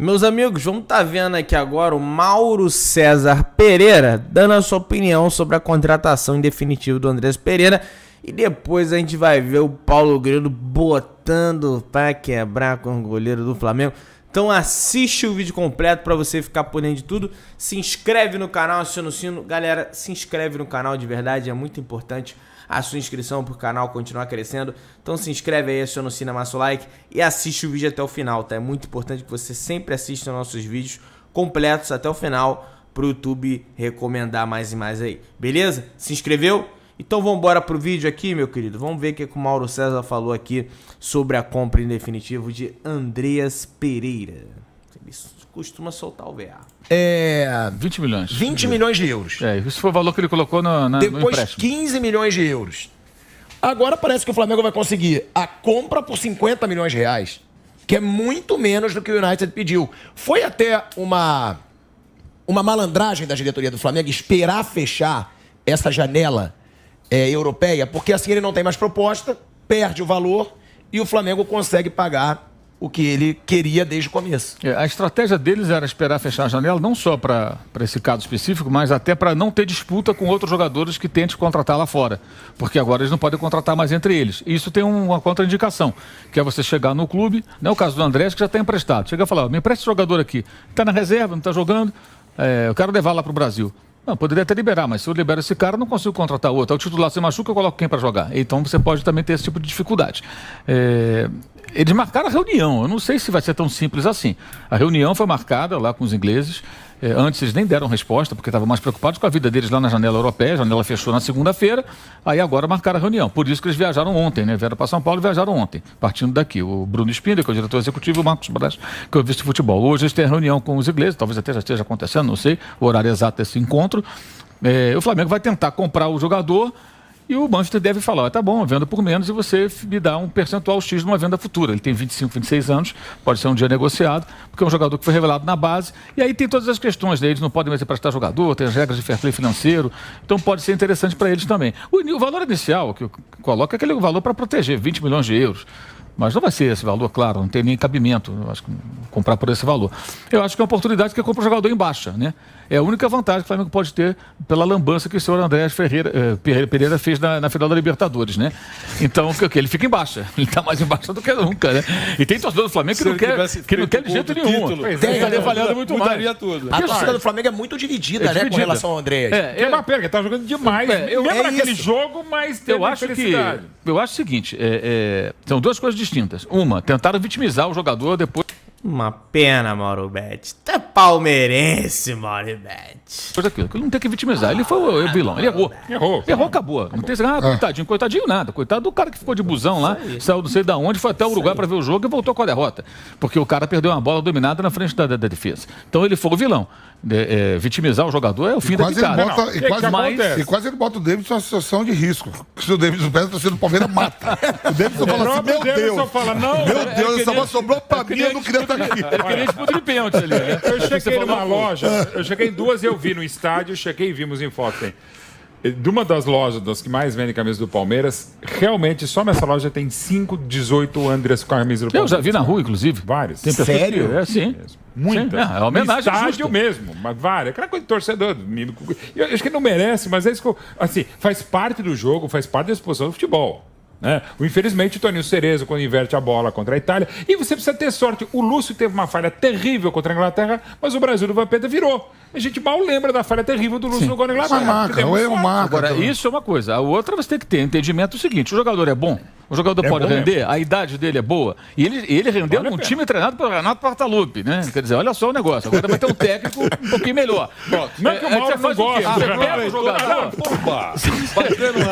Meus amigos, vamos estar tá vendo aqui agora o Mauro César Pereira dando a sua opinião sobre a contratação em definitivo do Andrés Pereira. E depois a gente vai ver o Paulo Grilo botando para quebrar com o goleiro do Flamengo. Então assiste o vídeo completo para você ficar por dentro de tudo. Se inscreve no canal, aciona o sino. Galera, se inscreve no canal de verdade, é muito importante a sua inscrição para o canal continuar crescendo. Então se inscreve aí, aciona o sino, amassa o like e assiste o vídeo até o final, tá? É muito importante que você sempre assista nossos vídeos completos até o final para o YouTube recomendar mais e mais aí. Beleza? Se inscreveu? Então vamos embora pro vídeo aqui, meu querido. Vamos ver o que o Mauro César falou aqui sobre a compra em definitivo de Andreas Pereira. Ele costuma soltar o VA. É. 20 milhões. 20 milhões de euros. É, isso foi o valor que ele colocou no, na, Depois, no empréstimo. 15 milhões de euros. Agora parece que o Flamengo vai conseguir a compra por 50 milhões de reais, que é muito menos do que o United pediu. Foi até uma, uma malandragem da diretoria do Flamengo esperar fechar essa janela é, europeia, porque assim ele não tem mais proposta, perde o valor e o Flamengo consegue pagar o que ele queria desde o começo. É, a estratégia deles era esperar fechar a janela, não só para esse caso específico, mas até para não ter disputa com outros jogadores que tentem contratar lá fora. Porque agora eles não podem contratar mais entre eles. E isso tem uma contraindicação, que é você chegar no clube, não é o caso do Andrés, que já está emprestado. Chega e falar, me empresta esse jogador aqui. Está na reserva, não está jogando, é, eu quero levar lá para o Brasil. Não, poderia até liberar, mas se eu libero esse cara, não consigo contratar outro. O titular se machuca, eu coloco quem para jogar. Então você pode também ter esse tipo de dificuldade. É... Eles marcaram a reunião. Eu não sei se vai ser tão simples assim. A reunião foi marcada lá com os ingleses. É, antes eles nem deram resposta, porque estavam mais preocupados com a vida deles lá na janela europeia. A janela fechou na segunda-feira, aí agora marcaram a reunião. Por isso que eles viajaram ontem, né? Vieram para São Paulo e viajaram ontem, partindo daqui. O Bruno Spinner, que é o diretor executivo, e o Marcos Braz, que é o vice-futebol. Hoje eles têm reunião com os ingleses, talvez até já esteja acontecendo, não sei o horário exato desse encontro. É, o Flamengo vai tentar comprar o jogador e o Manchester deve falar, tá bom, venda por menos e você me dá um percentual X numa venda futura. Ele tem 25, 26 anos, pode ser um dia negociado, porque é um jogador que foi revelado na base. E aí tem todas as questões, né? eles não podem mais emprestar jogador, tem as regras de fair play financeiro, então pode ser interessante para eles também. O, o, valor inicial que eu coloco é aquele valor para proteger, 20 milhões de euros. Mas não vai ser esse valor, claro, não tem nem cabimento acho que comprar por esse valor. Eu acho que é uma oportunidade que compra o jogador em baixa, né? É a única vantagem que o Flamengo pode ter pela lambança que o senhor André Ferreira, eh, Pereira fez na, na, final da Libertadores, né? Então, que, que ele fica em baixa. Ele está mais em baixa do que nunca, né? E tem torcedor do Flamengo que não quer, que não quer de jeito nenhum. Tem, estaria valendo muito mais. Tudo. A torcida do Flamengo é muito dividida, é né, dividida. com relação ao André. É, é uma pena, ele tá jogando demais. É, eu, Mesmo é naquele isso. jogo, mas tem eu acho que Eu acho o seguinte, é, é, são duas coisas distintas. Uma, tentaram vitimizar o jogador depois uma pena, Mauro Betti. Tu é palmeirense, Mauro Betti. Coisa aquilo, não tem que vitimizar. Ele foi o vilão, ele errou. Errou. Errou, acabou. Não tem ah, coitadinho, coitadinho nada. Coitado do cara que ficou de busão lá, saiu não sei de onde, foi até o Uruguai para ver o jogo e voltou com a derrota. Porque o cara perdeu uma bola dominada na frente da, da, da defesa. Então ele foi o vilão. É, é, vitimizar o jogador é o fim da picada. Bota, não, e, quase, mas... e quase ele bota o Davidson numa situação de risco. Se o Davidson perde, você do Palmeiras mata. O Davidson fala assim: Meu Deus, fala, não, meu Deus, essa bola sobrou pra mim, eu não queria estar aqui. Ele queria disputa de pênalti ali. Né? Eu cheguei numa loja, eu cheguei em duas e eu vi no estádio, cheguei e vimos em foto. Tem de uma das lojas das que mais vendem camisas do Palmeiras, realmente só nessa loja tem 5, 18 Andres com a camisa do Palmeiras. Eu já vi na rua, inclusive. Vários. Tem Sério? Que... É, sim. Muitas. Sim, é, é homenagem no estádio justa. mesmo, mas várias. Aquela coisa de torcedor. Eu acho que não merece, mas é isso que eu, assim, faz parte do jogo, faz parte da exposição do futebol. Né? Infelizmente, o Toninho Cerezo, quando inverte a bola contra a Itália. E você precisa ter sorte. O Lúcio teve uma falha terrível contra a Inglaterra, mas o Brasil do Vampeta virou. A gente mal lembra da falha terrível do Lúcio Sim. no gol da Inglaterra. Marca, o erro marca. Agora, isso é uma coisa. A outra você tem que ter entendimento do seguinte: o jogador é bom, o jogador é pode render, a idade dele é boa. E ele, ele rendeu num time treinado pelo Renato Portaluppi, né? Quer dizer, olha só o negócio. Agora vai ter um técnico um pouquinho melhor. Não é que o Mauro não gosta. Você pega o jogador.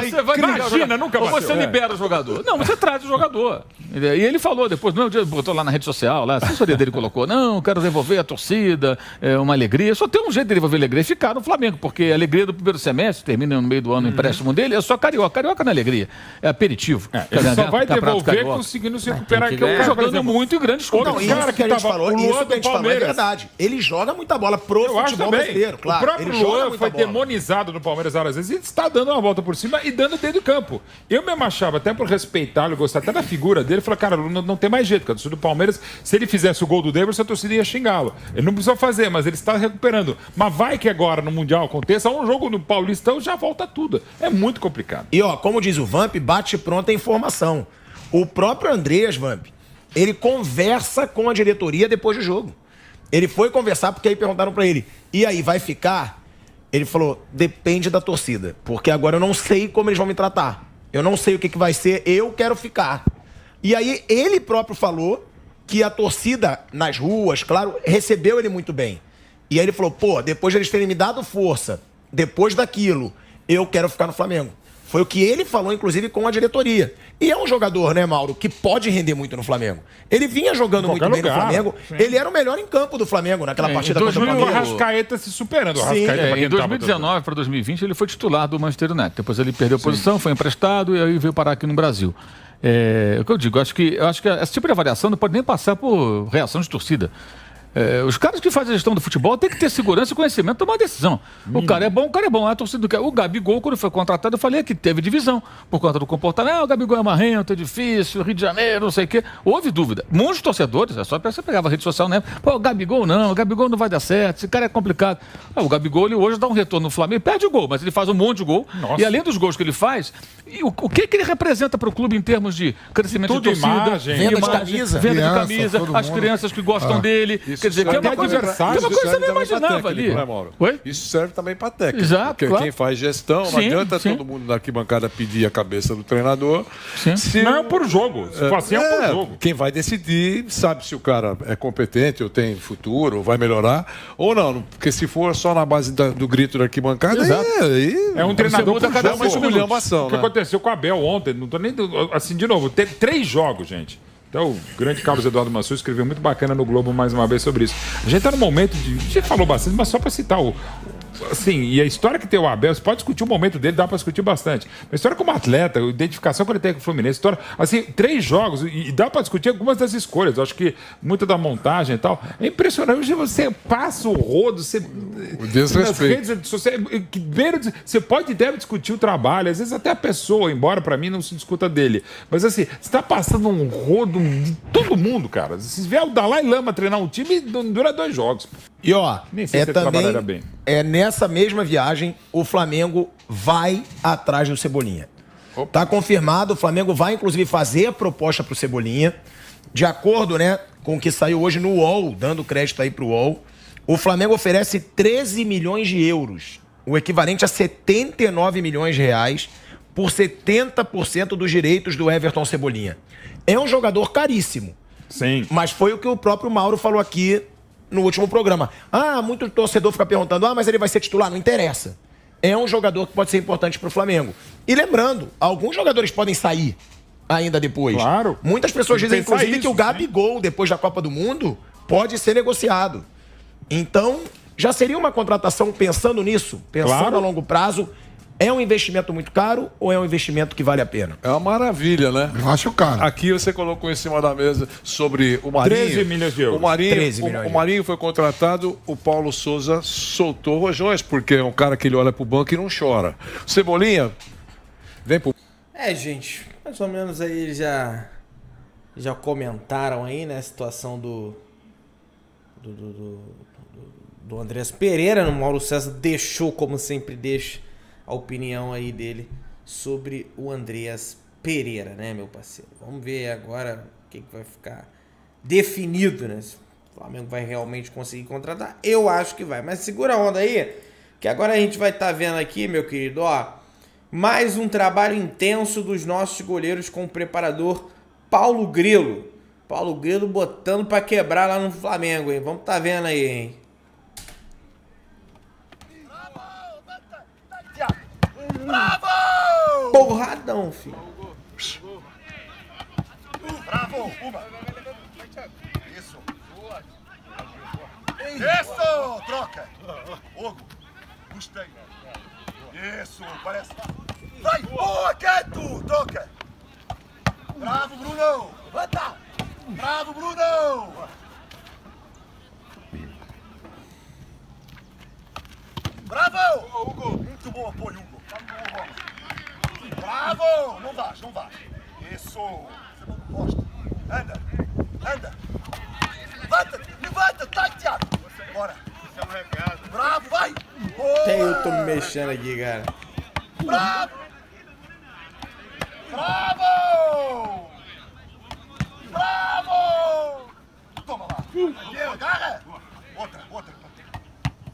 Você vai Imagina, nunca Ou você libera o jogador. Não, você traz o jogador. E ele falou depois, não, botou lá na rede social, lá, a assessoria dele colocou, não, quero devolver a torcida, é uma alegria. Só tem um jeito de devolver alegria ficar no Flamengo, porque a alegria do primeiro semestre, termina no meio do ano o empréstimo dele, é só carioca. Carioca na alegria. É aperitivo. É, Ele só vai devolver conseguindo se recuperar. Que é jogando muito em grandes contas. Não, isso que a gente falou, isso que a gente falou é verdade. Ele joga muita bola pro eu futebol brasileiro, claro. O próprio Luan foi demonizado no Palmeiras várias vezes e está dando uma volta por cima e dando dentro do campo. Eu mesmo achava, até por respeitá-lo, gostar até da figura dele, falei, cara, não, não tem mais jeito, cara. O do Palmeiras, se ele fizesse o gol do Davidson, a torcida ia xingá-lo. Ele não precisou fazer, mas ele está recuperando. Mas vai que agora no Mundial aconteça, um jogo no Paulistão já volta tudo. É muito complicado. E ó, como diz o Vamp, bate pronta a informação. O próprio Andreas Vamp, ele conversa com a diretoria depois do jogo. Ele foi conversar porque aí perguntaram para ele: "E aí, vai ficar?" Ele falou: "Depende da torcida, porque agora eu não sei como eles vão me tratar. Eu não sei o que, que vai ser, eu quero ficar." E aí ele próprio falou que a torcida nas ruas, claro, recebeu ele muito bem. E aí ele falou: "Pô, depois de eles terem me dado força, depois daquilo, eu quero ficar no Flamengo." Foi o que ele falou, inclusive, com a diretoria. E é um jogador, né, Mauro, que pode render muito no Flamengo. Ele vinha jogando muito bem no Flamengo. Sim. Ele era o melhor em campo do Flamengo naquela partida contra o Flamengo. O Arrascaeta se superando. O Arrascaeta, é, em 2019 para 2020 ele foi titular do Manchester United. Depois ele perdeu posição, foi emprestado e aí veio parar aqui no Brasil. É, o que eu digo, acho que, acho que esse tipo de avaliação não pode nem passar por reação de torcida. É, os caras que fazem a gestão do futebol têm que ter segurança e conhecimento tomar decisão. O cara é bom, o cara é bom. A torcida quer. O Gabigol, quando foi contratado, eu falei que teve divisão por conta do comportamento. Ah, o Gabigol é marrento, é difícil, Rio de Janeiro, não sei o quê. Houve dúvida. Muitos torcedores, é só você pegava a rede social, né? Pô, o Gabigol não, o Gabigol não vai dar certo, esse cara é complicado. Ah, o Gabigol ele hoje dá um retorno no Flamengo, perde o gol, mas ele faz um monte de gol. Nossa. E além dos gols que ele faz, o, o que, que ele representa para o clube em termos de crescimento Tudo de torcida, imagem, venda de camisa, venda de camisa, as crianças que gostam ah, dele. Quer dizer, que é uma coisa adversário. uma coisa que você não imaginava ali. Né, Mauro? Oi? Isso serve também para técnica. Exato. Porque claro. quem faz gestão, não sim, adianta sim. todo mundo na arquibancada pedir a cabeça do treinador. Sim. Se não é por jogo. Se for assim, é, é por jogo. Quem vai decidir sabe se o cara é competente ou tem futuro, ou vai melhorar, ou não. Porque se for só na base da, do grito da arquibancada, Exato. É, é um treinador da cada uma O que aconteceu com o Abel ontem, não tô nem. Assim, de novo, teve três jogos, gente. Então, o grande Carlos Eduardo Mansur escreveu muito bacana no Globo mais uma vez sobre isso. A gente está no momento de. A gente falou bastante, mas só para citar o, assim, e a história que tem o Abel, você pode discutir o momento dele, dá para discutir bastante. A história como atleta, a identificação que ele tem com o Fluminense, história, assim, três jogos, e, dá para discutir algumas das escolhas. Eu acho que muita da montagem e tal. É impressionante. Você passa o rodo, você. Nas redes sociais, você pode e deve discutir o trabalho, às vezes até a pessoa, embora para mim não se discuta dele. Mas assim, você está passando um rodo de todo mundo, cara. Se vier o Dalai Lama treinar um time, dura dois jogos. E ó, é também é nessa mesma viagem o Flamengo vai atrás do Cebolinha. Opa. Tá confirmado, o Flamengo vai inclusive fazer a proposta pro Cebolinha, de acordo, né, com o que saiu hoje no UOL, dando crédito aí pro UOL. O Flamengo oferece 13 milhões de euros, o equivalente a 79 milhões de reais por 70% dos direitos do Everton Cebolinha. É um jogador caríssimo. Sim. Mas foi o que o próprio Mauro falou aqui no último programa. Ah, muito torcedor fica perguntando: ah, mas ele vai ser titular? Não interessa. É um jogador que pode ser importante para o Flamengo. E lembrando, alguns jogadores podem sair ainda depois. Claro. Muitas pessoas dizem, inclusive, isso, que o Gabigol, né? depois da Copa do Mundo, pode ser negociado. Então, já seria uma contratação pensando nisso, pensando claro. a longo prazo. É um investimento muito caro ou é um investimento que vale a pena? É uma maravilha, né? Eu acho caro. Aqui você colocou em cima da mesa sobre o Marinho. 13 milhões de euros. O Marinho, 13 milhões o, o Marinho foi contratado, o Paulo Souza soltou rojões, porque é um cara que ele olha pro banco e não chora. Cebolinha, vem pro. É, gente, mais ou menos aí eles já, já comentaram aí, né, a situação do. do, do, do, do Andrés Pereira, o Mauro César deixou, como sempre deixa a opinião aí dele sobre o Andreas Pereira, né, meu parceiro? Vamos ver agora o que, que vai ficar definido, né? Se o Flamengo vai realmente conseguir contratar. Eu acho que vai. Mas segura a onda aí, que agora a gente vai estar tá vendo aqui, meu querido, ó, mais um trabalho intenso dos nossos goleiros com o preparador Paulo Grilo. Paulo Grilo botando para quebrar lá no Flamengo, hein? Vamos tá vendo aí, hein? Bravo! Porradão, filho. Bravo! Uma. Isso. Isso! Troca! Hugo! Gostei. Isso, parece. Vai! Boa, quieto! Troca! Bravo, Bruno! Levanta! Bravo, Bruno! Bravo! Hugo! Muito bom apoio, Hugo. Bravo! Não vais, não vais. Isso! Você não gosta. Anda! Anda! Levanta! Levanta! Tá, Thiago! Bora! Bravo, vai! Até eu tô me mexendo aqui, cara. Bravo! Bravo! Bravo! Toma lá! Aqui, agarra! Outra, outra.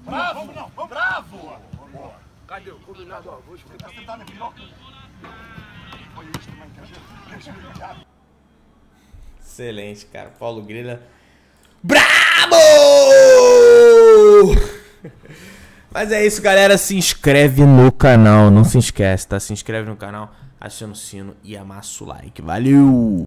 Bravo! Não, Bravo! Boa. Cadê o combinado? Ó, vou explicar. Você tá no piroca? Foi isso também, quer? Excelente, cara. Paulo Grila. Brabo! Mas é isso, galera. Se inscreve no canal. Não se esquece, tá? Se inscreve no canal, aciona o sino e amassa o like. Valeu!